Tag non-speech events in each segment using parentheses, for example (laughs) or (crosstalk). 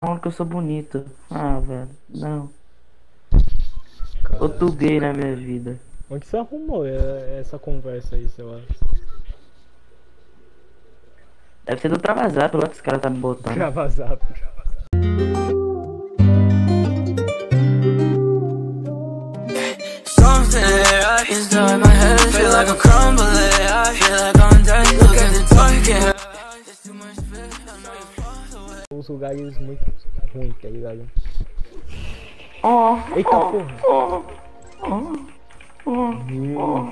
falando que eu sou bonito. Ah, velho, não. Outro gay na minha vida. Onde você arrumou é- essa conversa aí, seu acho? Deve ser do Travazap lá que os caras tá me botando. Grava zap. Something my head Feel like I'm crumbling I feel like I'm dead Look at the dark Os lugares muito ruins, tá ligado? Ó, Eita porra! ó.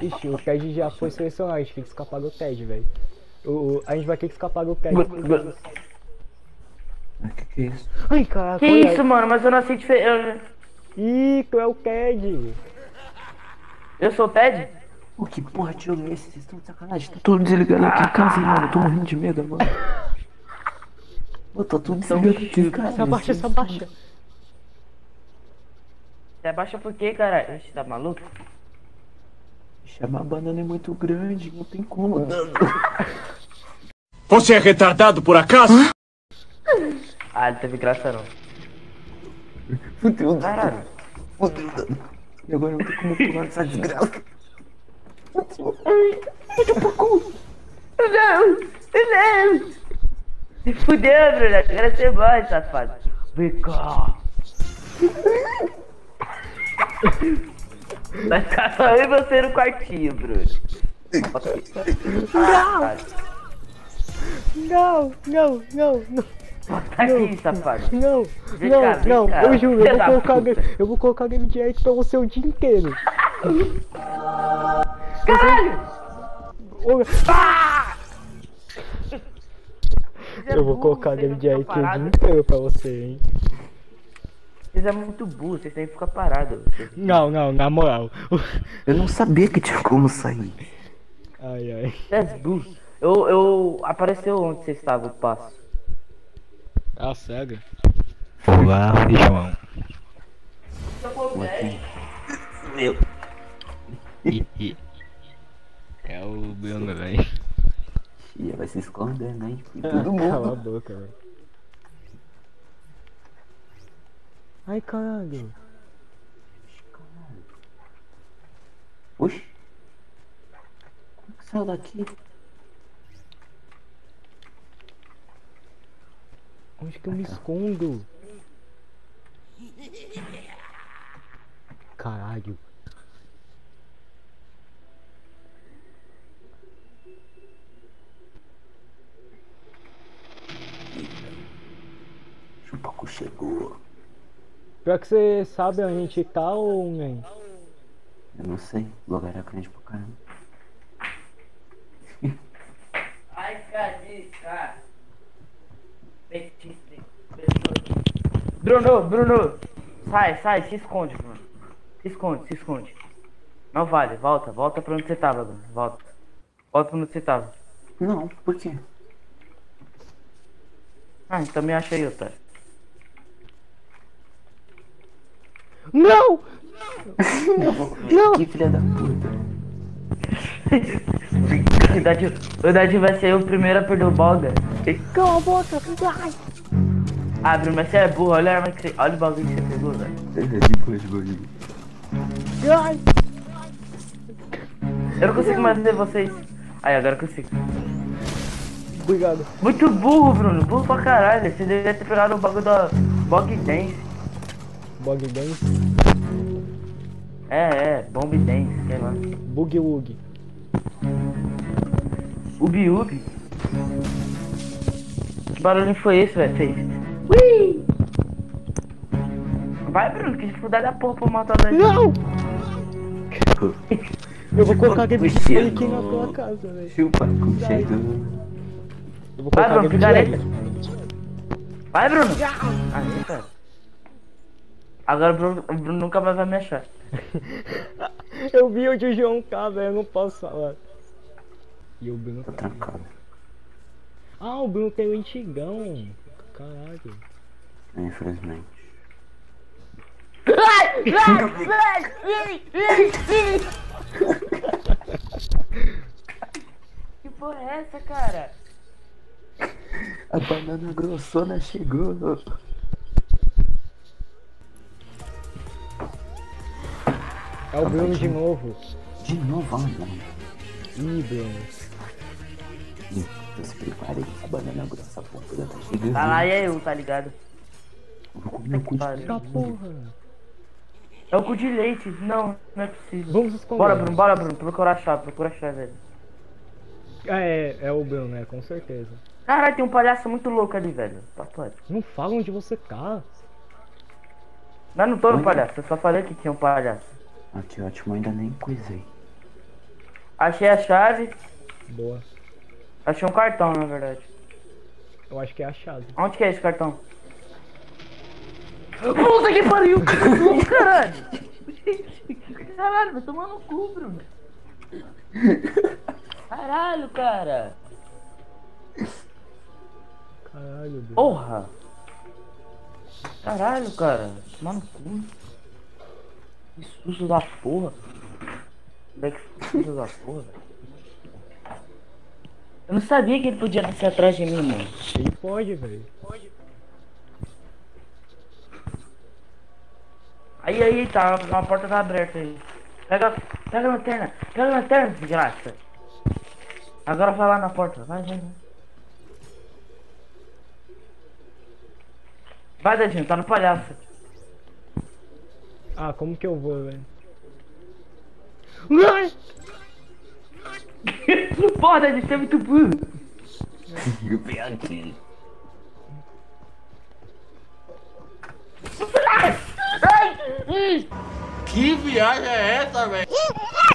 Ixi, o Ted já foi selecionado, a gente tem que escapar do Ted, velho. O, o- a gente vai ter que escapar do Ted. Que que é isso? Ai, caraca. Que isso, mano? Mas eu nasci diferente. Ih, tu é o Ted. Eu sou o Ted? Pô, que porra de jogo é esse? Vocês estão de sacanagem? Tudo desligado aqui em casa, hein, mano. Eu tô morrendo de medo, mano. (laughs) Pô, tá tudo desligado aqui, cara. Se abaixa, se abaixa. Você abaixa por quê, caralho? Ixi, tá maluco? Chamar a banana é muito grande, não tem como. Você é retardado por acaso? Ah, não teve graça não. Fudeu, Caralho. fudeu. E agora não tem como pular dessa desgraça. Não! Não! Se fudeu, Bruno. Agora você vai, safado. Vem cá. Vai ficar só eu e você no quartinho, Bruno. Ah, Não, não, não, não, tá aqui, safado. não, Vem não, cá, não, cá. eu juro, eu vou colocar, puta. eu vou colocar game direto pra você o dia inteiro. Caralho! Ô, Eu vou burro, colocar vocês direto ficam o dia parados. inteiro pra você, hein. Vocês é muito burro, vocês têm que ficar parados. Não, não, na moral. (laughs) Eu não sabia que tinha como sair. Ai, ai. Vocês é burro. Eu, eu... Apareceu onde você estava, o passo. Ah, sério? Olá, João. Meu. É o Bruno, velho. Ia, vai se escondendo aí. de Ah, Todo Cala a mundo. boca, velho. Ai, caralho. Oxi. Como que saiu daqui? Onde que eu me escondo? Caralho. Chupacu chegou. Pior que você sabe onde a gente tá ou nem? Eu não sei. O lugar é grande pra caramba. Ai, cadê, cara? Bruno, Bruno! Sai, sai, se esconde, Bruno. Se esconde, se esconde. Não vale, volta, volta pra onde você tava, Bruno. Volta. Volta pra onde você tava. Não, por quê? Ah, então me acha aí, otário. Não! Não! Que filha da puta. O Dadi, o Dadi vai ser o primeiro a perder o balda. Cala a boca! Ai! Ah, Bruno, mas você é burro, olha a arma que você. Olha o bagulho que você pegou, velho. Boa, de boa, de boa. Ai! Eu não consigo mais ver vocês. Aí, agora eu consigo. Obrigado. Muito burro, Bruno. Burro pra caralho. Você deveria ter pegado o bagulho da Bog Dance. Bog Dance. É, é, Bomb Dance, sei lá. Boogie Woogie. Ubi Ubi. Que barulho foi esse, velho? Fez. Ui! Vai, Bruno, que dificuldade da porra pra matar o. Não! (laughs) Eu vou colocar Puxa, direto aqui na tua casa, velho. Chupacu chegou. Eu vou Vai, colocar Bruno, game picareta. direto. Vai, Bruno! Aí, cara. Agora o Bruno, o Bruno nunca mais vai me achar. (laughs) Eu vi onde o João tá, velho. Eu não posso falar. E o Bruno. Tá trancado. Ah, o Bruno tem o antigão. Caralho. Infelizmente. (laughs) Que porra é essa, cara? A banana grossona chegou. É o Bruno de novo. De novo, não. Ih, Bruno. Ih, Eu se preparei. A banana grossa pontuda tá chegando. Tá lá e é eu, tá ligado? Vou comer o cu de. Tá porra. É o cu de leite. Não, não é possível. Vamos esconder. Bora, Bruno, bora, Bruno. Procura a chave, procura a chave, velho. Ah, é, é o Bruno, é, com certeza. Caralho, tem um palhaço muito louco ali, velho. Tá pode. Não fala onde você tá. Mas não tô no palhaço, eu só falei que tinha um palhaço. Ah, que ótimo, ainda nem coisei. Achei a chave, Boa. achei um cartão, na verdade. Eu acho que é a chave. Onde que é esse cartão? Puta que pariu! (laughs) Caralho! Caralho, vai tomar no cu, Bruno. Caralho, cara! Caralho, Bruno. Porra! Caralho, cara. Tomar no cu. Que susto da porra. Moleque susto da porra, velho. Eu não sabia que ele podia nascer atrás de mim, mano. Ele pode, velho. Aí, aí, tá, a porta tá aberta aí. Pega, pega a lanterna, pega a lanterna, desgraça. Agora vai lá na porta, vai, vai, vai. Vai, Dedinho, tá no palhaço. Ah, como que eu vou, velho? Porra, Dedinho, você é muito burro. Que viagem é essa, velho? (laughs)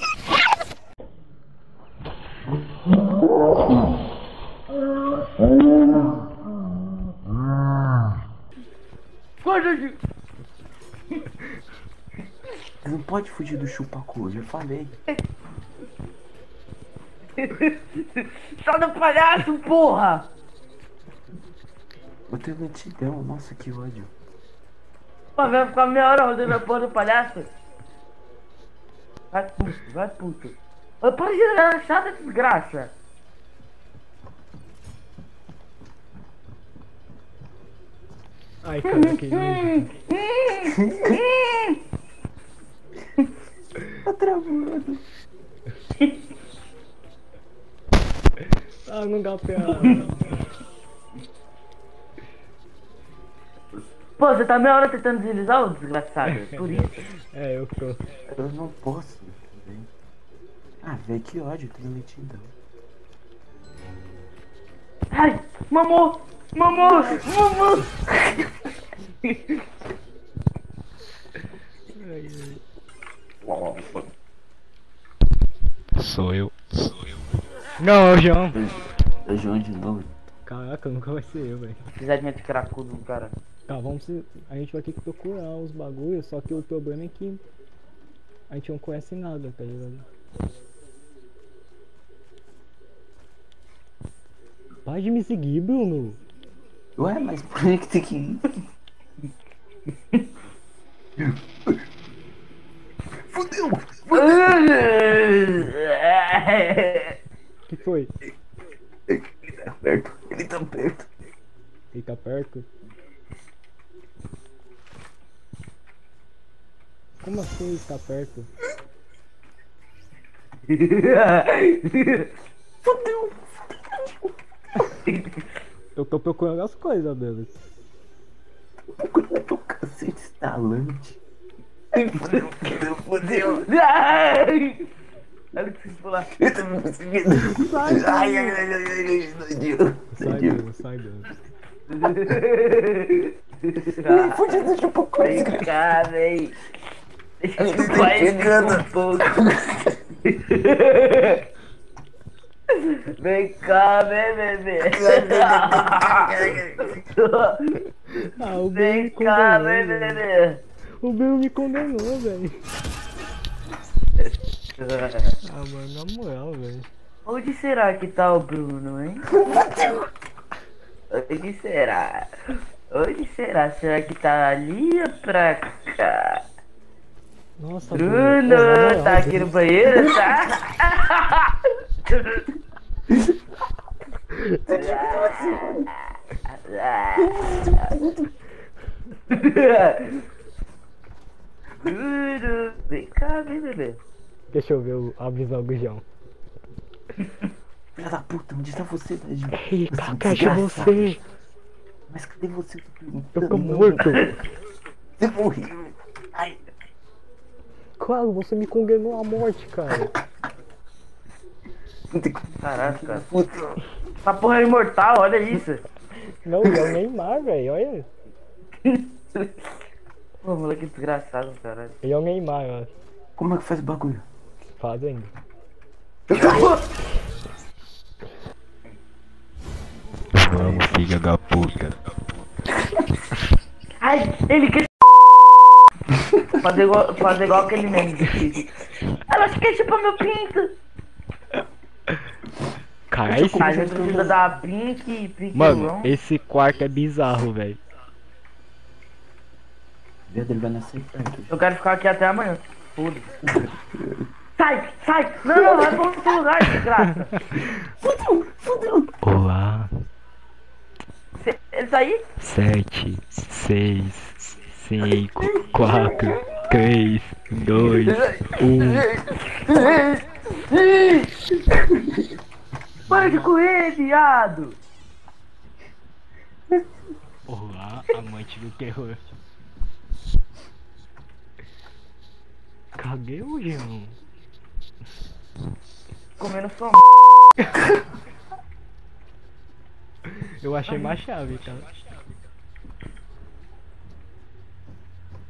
não pode fugir do chupacu, já falei. (laughs) Tá no palhaço, porra. Eu tenho lentidão, nossa que ódio. Pô, vai ficar meia hora rodando a porra do palhaço. Vai puto, vai puto. Ô, Para de jogar chata, desgraça. Ai, cara, que lindo. (laughs) travando. Ah, não dá pra... Pô, você tá meia hora tentando deslizar, ô desgraçado. Por isso. É, eu tô. Eu não posso. velho. Ah, velho, que ódio, eu tenho lentidão. Ai, mamou! Mamou! Mamou! Sou eu. Sou eu. Não, é o João. É o João de novo. Caraca, nunca vai ser eu, velho. Pisadinha de cracudo, cara. Tá, vamos. se- A gente vai ter que procurar os bagulhos, só que o problema é que a gente não conhece nada, tá ligado? Para de me seguir, Bruno. Ué, mas por que tem que ir? (laughs) Fudeu! O que foi? Ele tá perto, ele tá perto. Ele tá perto? Como assim ele tá perto? Fudeu! Eu tô procurando as coisas deles. Procurando o cacete estalante. Fudeu, fudeu, fudeu. Ai! Olha o que vocês me perseguindo. Ai, ai, ai, ai, ai, ai. Sai, sai, Fugiu do Ele eu tá chupar esse chegando. um pouco. Vem cá, vem, bebê. Ah, o Vem cá, vem, bebê. O Bruno me condenou, velho. Ah, mano, na moral, velho. Onde será que tá o Bruno, hein? (laughs) Onde será? Onde será? Será que tá ali ou pra cá? Nossa, Bruno, moral, tá aqui no banheiro, tá? (laughs) Duro. Vem cá, vem, bebê. Deixa eu ver o- a visão do João. Filha da puta, onde está você, velho? Ei, Você é desgraçado. você! Mas cadê você? Eu tô Eu perguntando. tô morto! Você morreu. Ai, Claro, você me condenou à morte, cara. Caraca, cara. puta. Essa porra é imortal, olha isso. Não, é o Neymar, velho, olha. Pô, moleque desgraçado, caralho. Ele é o Neymar, ó. Como é que faz o bagulho? Fazendo. Vamos, filha da puta. Ai, ele quer. (laughs) fazer, igual, fazer igual aquele meme. de- Ela quer chupar meu pinto. Esse... A gente precisa da Pink, Pink Mano, esse quarto é bizarro, velho. Ele vai nascer. Eu quero ficar aqui até amanhã. Foda-se. (laughs) Sai, sai! Não, não, vai pra outro lugar, desgraça. (laughs) Olá. Cê- Ele tá aí? Sete, seis, cinco, quatro, três, dois, um. Para de correr, viado! Olá, amante do terror. Cadê o João? Comendo sua Eu achei uma chave, cara.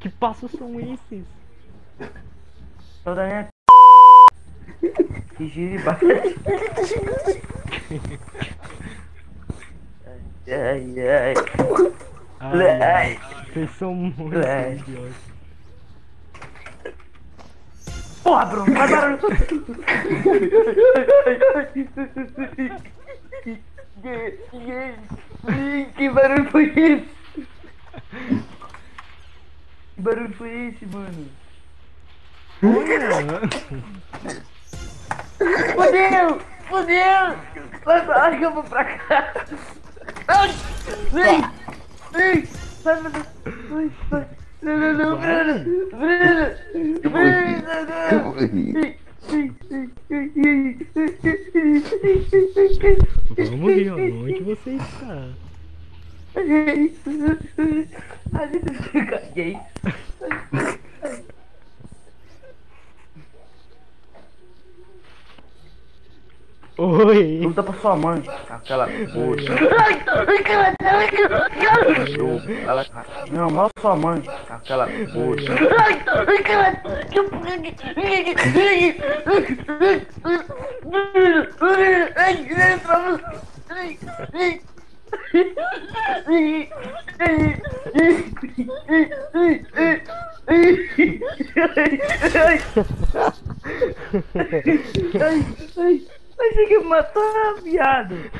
Que passos são esses? toda minha. (laughs) Que gira e bate. Ai, ai. Ai, Ai. vocês são muito idiotas. Porra, Bruno, faz barulho. Que barulho foi esse? Que barulho foi esse, mano? Fudeu! Fudeu! Vai pra lá que eu vou pra cá! Ai! Vem! Vem! Vai, vai, vai! Vai, vai! Não, não, não, Bruno! Bruno! Bruno! Eu morri. Vamos ver onde você está. A gente fica gay. Oi! Pergunta pra sua mãe. Aquela puta. Ela... Não, mostra sua mãe. Aquela puta. Ai, ai, ai, você quer me matar, viado.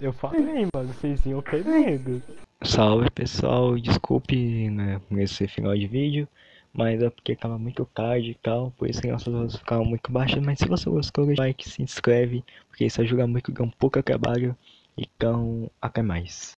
Eu falei, mano, vocês iam ter medo. Salve pessoal, desculpe né, nesse final de vídeo, mas é porque tava muito tarde e tal, por isso que nossas vozes ficaram muito baixas, mas se você gostou, deixa like, se inscreve, porque isso ajuda muito, dá um pouco trabalho, então até mais.